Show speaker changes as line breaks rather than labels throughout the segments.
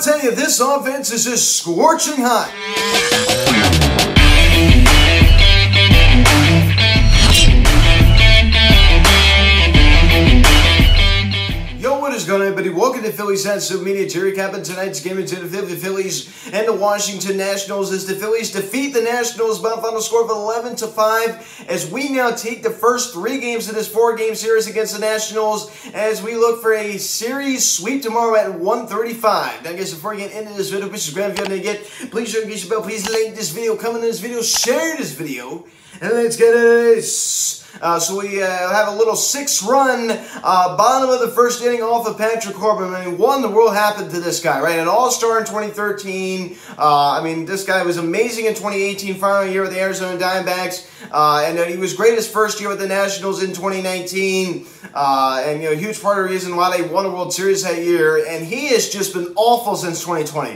Tell you, this offense is just scorching hot. Going on, everybody? Welcome to Phillies Sensitive Media. Jerry Kaplan tonight's game between the Phillies and the Washington Nationals as the Phillies defeat the Nationals by a final score of 11 to 5 as we now take the first three games of this four-game series against the Nationals as we look for a series sweep tomorrow at 135. Now, guys, before we get into this video, subscribe if you haven't yet. Please engage the bell. Please like this video, comment on this video, share this video, and let's get it. Uh, so we uh, have a little six-run uh, bottom of the first inning off of Patrick Corbin. I mean, in the world happened to this guy, right? An all-star in 2013. Uh, I mean, this guy was amazing in 2018, final year with the Arizona Diamondbacks. Uh, and he was great his first year with the Nationals in 2019. Uh, and, you know, a huge part of the reason why they won the World Series that year. And he has just been awful since 2020.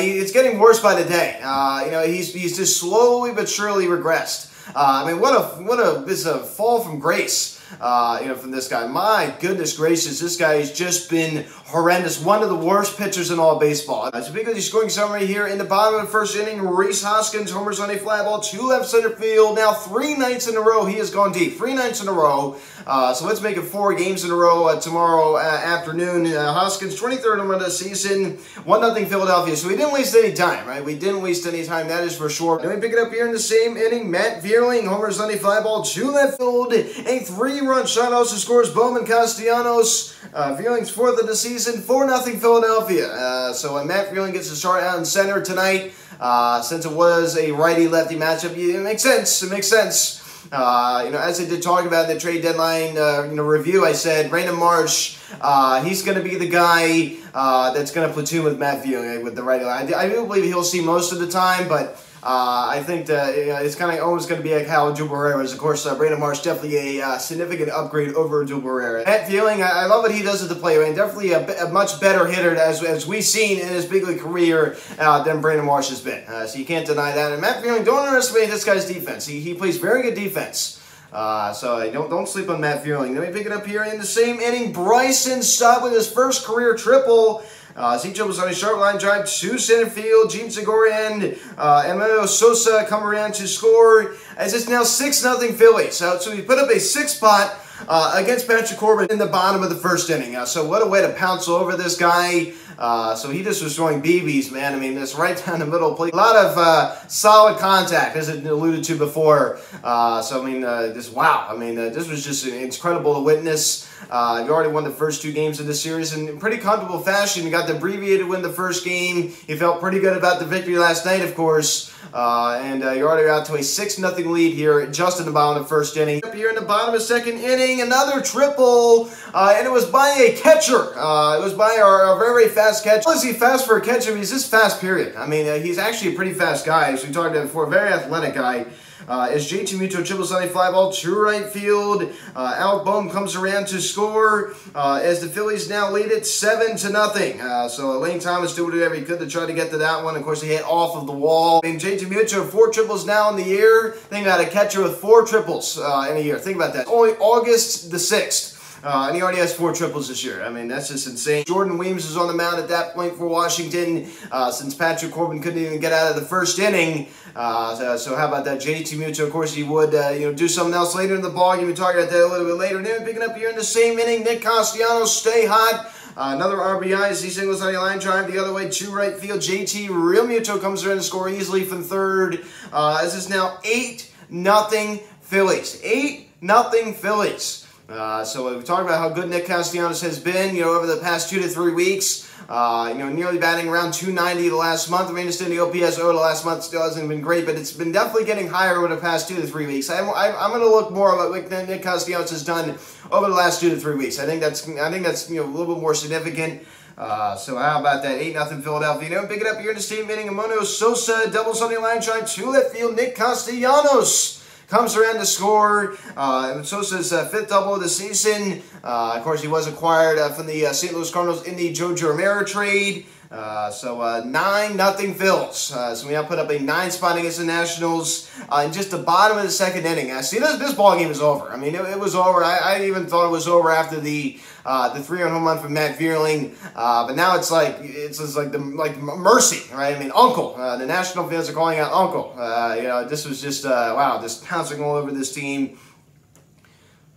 He, it's getting worse by the day. you know, he's, he's just slowly but surely regressed. Uh, I mean, what a what a this is a fall from grace uh, you know, from this guy. My goodness gracious, this guy has just been horrendous. One of the worst pitchers in all baseball. So because he's scoring summary here in the bottom of the first inning, Rhys Hoskins homers on a fly ball to left center field. Now three nights in a row he has gone deep. Three nights in a row. Uh, so let's make it four games in a row uh, tomorrow uh, afternoon. Uh, Hoskins 23rd home of the season. 1-0 Philadelphia. So we didn't waste any time, right? We didn't waste any time, that is for sure. Then we pick it up here in the same inning. Matt Vierling homers on a fly ball to left field. A three three-run shot also scores Bowman Castellanos. Uh, Vierling's fourth of the season, 4-0 Philadelphia. Uh, so uh, Matt Vierling gets to start out in center tonight. Uh, since it was a righty-lefty matchup, it makes sense. It makes sense. Uh, you know, as I did talk about the trade deadline uh, you know, review, I said Brandon Marsh, uh, he's going to be the guy uh, that's going to platoon with Matt Vierling with the righty. I, I do believe he'll see most of the time, but uh, I think that it's kind of almost going to be like how Herrera is. Of course, uh, Brandon Marsh definitely a uh, significant upgrade over Joe Barrera. Matt Vierling, I, I, love what he does at the. I mean, definitely a, a, much better hitter as, as we've seen in his big league career uh, than Brandon Marsh has been. Uh, so you can't deny that. And Matt Vierling, don't underestimate this guy's defense. He, he plays very good defense. Uh, so don't don't sleep on Matt Vierling. Let me pick it up here in the same inning. Bryson Stott with his first career triple. Uh, Zeke was on a short line drive to center field. Jean Segura and uh, Edmundo Sosa come around to score as it's now 6 0 Phillies. So, so put up a six spot uh, against Patrick Corbin in the bottom of the first inning. Uh, so what a way to pounce over this guy. Uh, so he just was throwing BBs, man. I mean, this right down the middle. A lot of uh, solid contact, as I alluded to before. Uh, so, I mean, uh, this, wow. I mean, uh, this was just an incredible to witness. Uh, you already won the first two games of the series in pretty comfortable fashion. You got the abbreviated win the first game. You felt pretty good about the victory last night, of course. Uh, and uh, you're already out to a 6 0 lead here just in the bottom of the first inning. Up here in the bottom of second inning, another triple, uh, and it was by a catcher. Uh, it was by our, our, very fast catcher. Is he fast for a catcher? He's just fast, period. I mean, uh, he's actually a pretty fast guy, as we talked about before, very athletic guy. Uh, as JT Muto triples on a fly ball to right field, uh, Alec Bohm comes around to score uh, as the Phillies now lead it 7 to nothing. Uh, so Lane Thomas did whatever he could to try to get to that one. Of course, he hit off of the wall. And JT Muto, four triples now in the year. Think about a catcher with four triples uh, in a year. Think about that. Only August the 6th. Uh, and he already has four triples this year. I mean, that's just insane. Jordan Weems is on the mound at that point for Washington uh, since Patrick Corbin couldn't even get out of the first inning. Uh, so, so, how about that? JT Muto, of course, he would uh, you know do something else later in the ball game. We talk about that a little bit later. And then picking up here in the same inning, Nick Castellanos, stay hot. Uh, another RBI as he singles on a line drive the other way to right field. JT Real Realmuto comes around to score easily from third. Uh, this is now 8 nothing Phillies. 8 nothing Phillies. Uh, so we've talked about how good Nick Castellanos has been, you know, over the past two to three weeks. Uh, you know, nearly batting around 290 the last month. I mean, just in the OPS over the last month still hasn't been great, but it's been definitely getting higher over the past two to three weeks. I'm, I'm going to look more at what Nick Castellanos has done over the last two to three weeks. I think that's I think that's you know a little bit more significant. Uh, so how about that? 8 nothing Philadelphia. You know, pick it up here in the state meeting. Edmundo Sosa, double Sunday line trying to left field. Nick Castellanos comes around to score. Uh, Sosa's uh, fifth double of the season. Uh, of course, he was acquired uh, from the uh, St. Louis Cardinals in the JoJo Romero trade. Uh, so uh, nine nothing Phils. Uh, so we now put up a nine spot against the Nationals uh, in just the bottom of the second inning. I see this this ball game is over. I mean it, it was over. I, I, even thought it was over after the uh, the three on home run from Matt Vierling. Uh, but now it's like it's just like the like mercy, right? I mean Uncle. the National fans are calling out Uncle. you know this was just wow, just pouncing all over this team.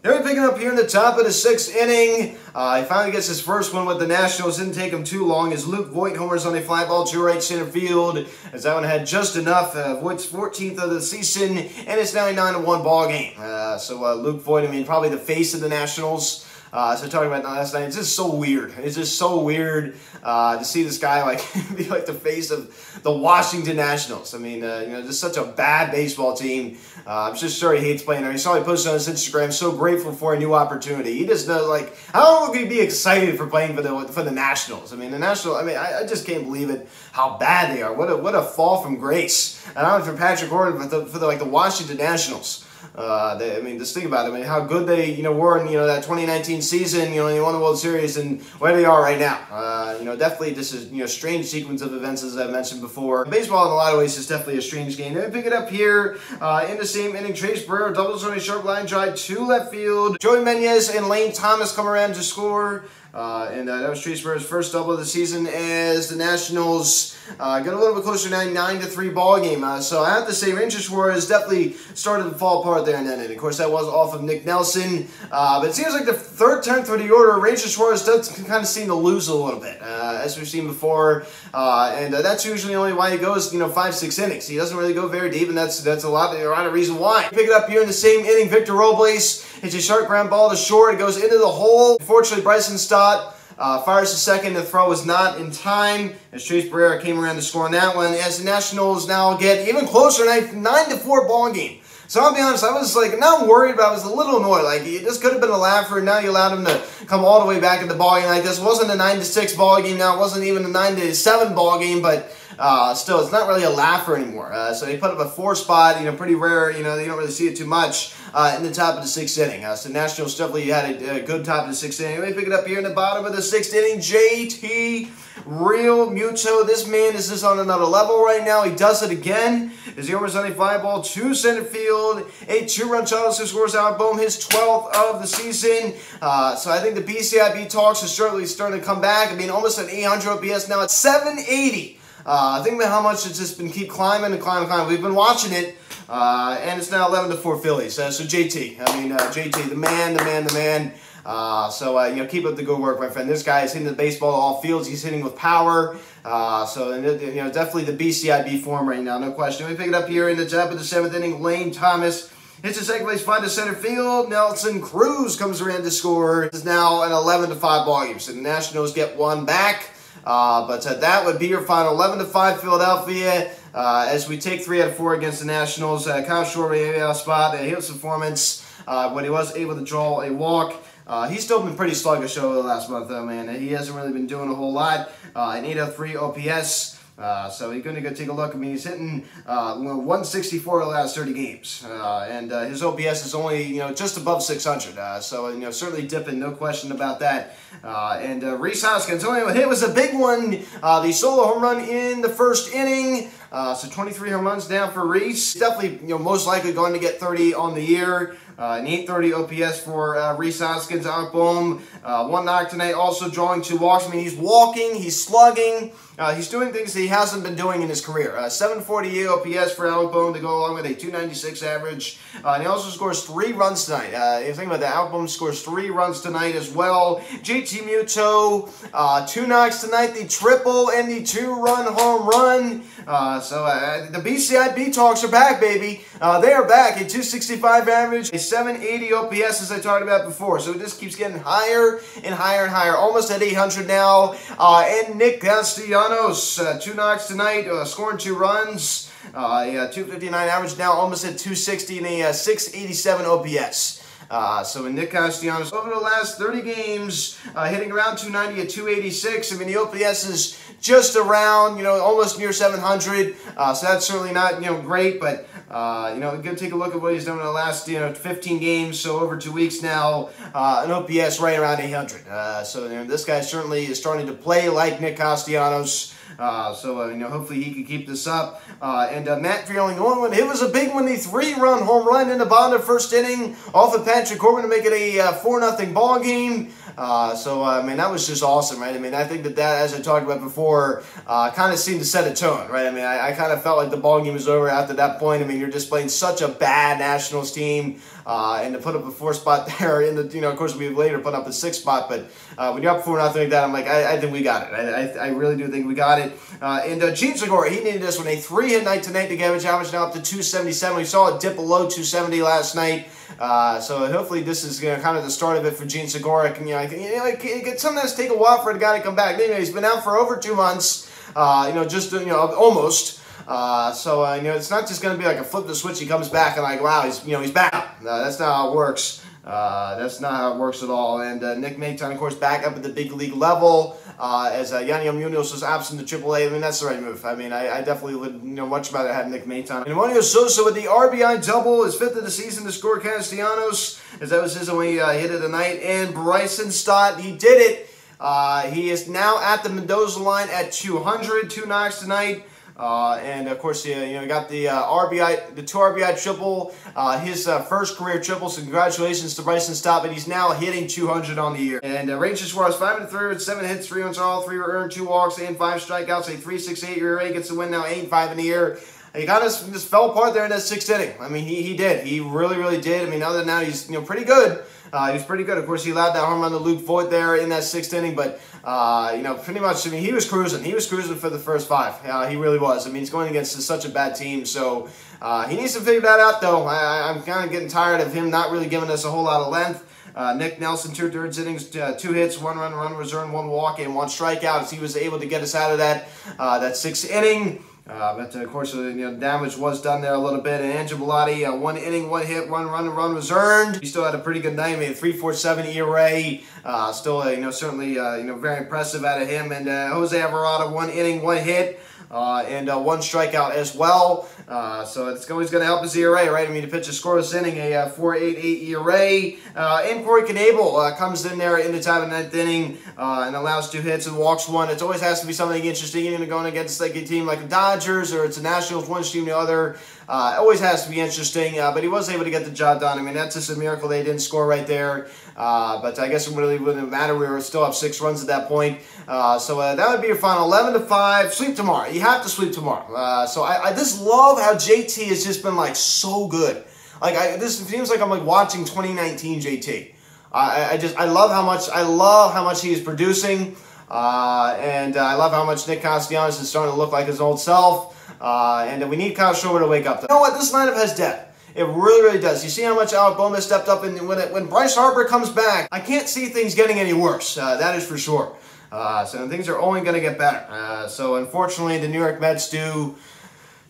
They're picking up here in the top of the sixth inning. Uh, he finally gets his first one with the Nationals. Didn't take him too long as Luke Voit homers on a fly ball to right center field. As that one had just enough. Uh, Voit's 14th of the season, and it's now a 9 1 ball game. Uh, so uh, Luke Voit, I mean, probably the face of the Nationals. Uh, so talking about last night, it's just so weird. It's just so weird uh, to see this guy like be like the face of the Washington Nationals. I mean, uh, you know, just such a bad baseball team. Uh, I'm just sure he hates playing there. He saw he posted on his Instagram, so grateful for a new opportunity. He just knows like how would he be excited for playing for the for the Nationals? I mean, the National. I mean, I, I just can't believe it how bad they are. What a what a fall from grace. And I don't know for Patrick Corbin, but the, for the, like the Washington Nationals. Uh, they, I mean, just think about it. I mean, how good they, you know, were in, you know, that 2019 season. You know, they won the World Series, and where they are right now. Uh, you know, definitely this is, you know, strange sequence of events as I mentioned before. Baseball, in a lot of ways, is definitely a strange game. Then we pick it up here uh, in the same inning. Tres Barrera doubles on a sharp line drive to left field. Joey Meneses and Lane Thomas come around to score. Uh, and uh, that was Tres Barrera's first double of the season as the Nationals uh, got a little bit closer to 9 to 3 ball game. Uh, so I have to say, Ranger Suarez definitely started to fall apart there that inning. Of course, that was off of Nick Nelson. Uh, but it seems like the third turn through the order, Rangers Suarez does kind of seem to lose a little bit, uh, as we've seen before. and that's usually only why he goes, you know, five, six innings. He doesn't really go very deep, and that's that's a lot, a lot of reason why. Pick it up here in the same inning, Victor Robles hits a sharp ground ball to short. It goes into the hole. Unfortunately, Bryson Stott uh, fires the second. The throw was not in time as Tres Barrera came around to score on that one. As the Nationals now get even closer, 9 to 4 ball game. So I'll be honest, I was like not worried, but I was a little annoyed. Like just could have been a laugher, now you allowed him to come all the way back in the ball game like this. It wasn't a nine to six ball game now. It wasn't even a nine to seven ball game, but uh, still, it's not really a laugher anymore. Uh, so he put up a four spot, you know, pretty rare. You know, you don't really see it too much uh, in the top of the sixth inning. Uh, so Nationals definitely had a, a, good top of the sixth inning. Let me pick it up here in the bottom of the sixth inning. JT Realmuto. This man is just on another level right now. He does it again. As he overs on a fly ball to center field. A two-run shot scores Alec Bohm his 12th of the season. Uh, so I think the BCIB talks are certainly starting to come back. I mean, almost an 800 OPS now. It's 780. Uh, think about how much it's just been keep climbing and climbing and climbing. We've been watching it, uh, and it's now 11 to 4 Phillies. Uh, so JT, I mean, uh, JT, the man, the man, the man. Uh, so, uh, you know, keep up the good work, my friend. This guy is hitting the baseball all fields. He's hitting with power. Uh, so, you know, definitely the BCIB form right now, no question. We pick it up here in the top of the seventh inning. Lane Thomas hits a second base fly to center field. Nelson Cruz comes around to score. It's now an 11 to 5 ball game. So the Nationals get one back. Uh, but uh, that would be your final 11 to 5 Philadelphia. Uh, as we take three out of four against the Nationals, uh, Kyle Schwarber spot, a his performance uh, when he was able to draw a walk. Uh, he's still been pretty sluggish over the last month, though, man. He hasn't really been doing a whole lot. Uh, an 803 OPS. Uh, so you're going to go take a look. I mean, he's hitting uh, 164 the last 30 games, uh, and uh, his OPS is only you know just above 600. Uh, so you know certainly dipping, no question about that. And Rhys Hoskins only hit was a big one, the solo home run in the first inning. So 23 home runs down for Rhys. Definitely, you know, most likely going to get 30 on the year. Uh, an 830 OPS for uh, Rhys Hoskins Alec Bohm. Uh, one knock tonight, also drawing two walks. I mean, he's walking, he's slugging, uh, he's doing things that he hasn't been doing in his career. Uh, 748 OPS for Alec to go along with a 296 average. Uh, and he also scores three runs tonight. Uh, you think about that, Alec scores three runs tonight as well. JT Muto, uh, two knocks tonight, the triple and the two-run home run. Uh, so uh, the BCIB talks are back, baby. they are back. A 265 average, a 780 OPS as I talked about before. So it just keeps getting higher and higher and higher. Almost at 800 now. and Nick Castellanos uh, two knocks tonight, uh, scoring two runs. Uh, yeah, 259 average now, almost at 260 and a uh, 687 OPS. Uh, so in Nick Castellanos, over the last 30 games, uh, hitting around 290 at 286. I mean, the OPS is just around, you know, almost near 700. Uh, so that's certainly not, you know, great, but Uh, you know, go take a look at what he's done in the last, you know, 15 games, so over two weeks now. Uh, an OPS right around 800. Uh, so you know, this guy certainly is starting to play like Nick Castellanos. Uh, so, uh, you know, hopefully he can keep this up. Uh, and uh, Matt one, it was a big one, the three-run home run in the bottom of the first inning off of Patrick Corbin to make it a 4 nothing ball game. Uh, so, uh, I mean, that was just awesome, right? I mean, I think that that, as I talked about before, uh, kind of seemed to set a tone, right? I mean, I, I kind of felt like the ball game was over after that point. I mean, you're just playing such a bad Nationals team, uh, and to put up a four spot there in the, you know, of course, we later put up a six spot, but uh, when you're up four nothing like that, I'm like, I, I think we got it. I, I, I, really do think we got it. Uh, and uh, Jean Segura, he needed this one, a three hit night tonight to get his average now up to 277. We saw it dip below 270 last night. Uh, so hopefully this is you know, kind of the start of it for Jean Segura. You know, you know, it, sometimes take a while for the guy to come back. Anyway, he's been out for over two months. Uh, you know, just you know, almost. Uh, so uh, you know, it's not just going to be like a flip the switch. He comes back and like, wow, he's you know, he's back. Uh, that's not how it works. Uh, that's not how it works at all. And uh, Nick Maton, of course, back up at the big league level uh, as uh, Yairo Munoz was absent to AAA. I mean, that's the right move. I mean, I, I definitely would you know much rather have Nick Maton. And Juanio Sosa with the RBI double, his fifth of the season to score Castellanos, as that was his only uh, hit of the night. And Bryson Stott, he did it. Uh, he is now at the Mendoza line at 200, two knocks tonight. Uh, and of course, you know, got the uh, RBI, the two RBI triple, uh, his uh, first career triple. So congratulations to Bryson Stott, but he's now hitting 200 on the year. And uh, Rangers Suarez, five and three with seven hits, three runs all, three were earned, two walks, and five strikeouts, a 3.68 ERA, gets the win now, eight and five in the year. He kind of just fell apart there in that sixth inning. I mean, he, he did. He really, really did. I mean, other than now, he's you know pretty good. Uh, he's pretty good. Of course, he allowed that home run to Luke Voit there in that sixth inning, but uh, you know, pretty much. I mean, he was cruising. He was cruising for the first five. Uh, he really was. I mean, he's going against such a bad team, so uh, he needs to figure that out. Though I, am kind of getting tired of him not really giving us a whole lot of length. Uh, Nick Nelson, two thirds innings, uh, two hits, one run, run reserve, one walk, and one strikeout. He was able to get us out of that that sixth inning. Uh, but of course, uh, you know, damage was done there a little bit. And Andrew Bellatti, uh, one inning, one hit, one run, run was earned. He still had a pretty good night. Made a 3.47 ERA. Uh, still, uh, you know, certainly, uh, you know, very impressive out of him. And Jose Alvarado, one inning, one hit uh, and uh, one strikeout as well. Uh, so it's always going to help his ERA, right? I mean, to pitch a scoreless inning, a uh, 4.88 ERA. Uh, and Corey Knebel uh, comes in there in the time of the ninth inning and allows two hits and walks one. It always has to be something interesting, even going against like a team like the Dodgers or it's a Nationals, one team the other. Uh, always has to be interesting, but he was able to get the job done. I mean, that's just a miracle they didn't score right there. Uh, but I guess it really wouldn't matter. We were still up six runs at that point. Uh, so uh, that would be your final 11 to 5. Sleep tomorrow. You have to sleep tomorrow. Uh, so I, I, just love how JT has just been like so good. Like I, this seems like I'm like watching 2019 JT. I, I just I love how much I love how much he is producing. Uh, and I love how much Nick Castellanos is starting to look like his old self. And we need Kyle Schwarber to wake up. You know what? This lineup has depth. It really, really does. You see how much Alec Bohm stepped up, and when, it, when Bryce Harper comes back, I can't see things getting any worse. Uh, that is for sure. Uh, so things are only going to get better. Uh, so unfortunately, the New York Mets do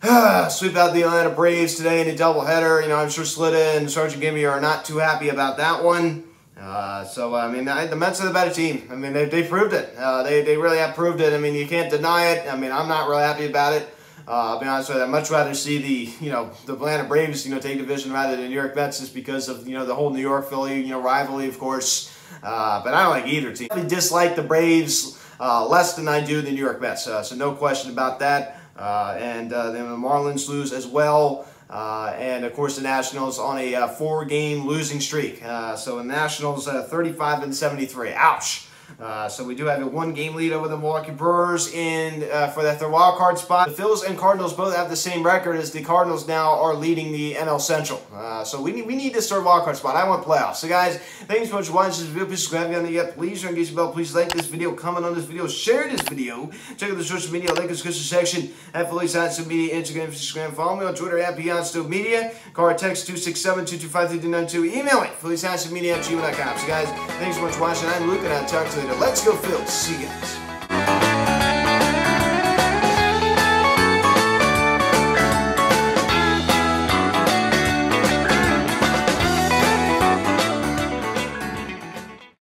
sweep out the Atlanta Braves today in a doubleheader. You know, I'm sure Slita and Sergeant Gimme are not too happy about that one. Uh, so, I mean, I, the Mets are the better team. I mean, they, they proved it. Uh, they, they really have proved it. I mean, you can't deny it. I mean, I'm not real happy about it. Uh, I'll be honest with you, I'd much rather see the, you know, the Atlanta Braves, you know, take division rather than New York Mets just because of, you know, the whole New York Philly, you know, rivalry, of course. Uh, but I don't like either team. I dislike the Braves uh, less than I do the New York Mets, uh, so no question about that. Uh, and uh, then the Marlins lose as well. and of course, the Nationals on a four-game losing streak. so the Nationals 35 and 73. Ouch. Uh, so we do have a one game lead over the Milwaukee Brewers in uh, for that third wild card spot. The Phils and Cardinals both have the same record as the Cardinals now are leading the NL Central. Uh, so we need we need this third wild card spot. I want playoffs. So guys, thanks so much for watching this video. Please subscribe if you yet. Please engage the bell. Please like this video, comment on this video, share this video. Check out the social media link in the description section at Philly Science Media, Instagram, Instagram. Follow me on Twitter at Beyond Media. Or text 267-225-3292. Email me, Media at gmail.com. So guys, thanks so much for watching. I'm Luke and I'll talk to later. Let's go Phil. See you guys.